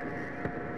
何?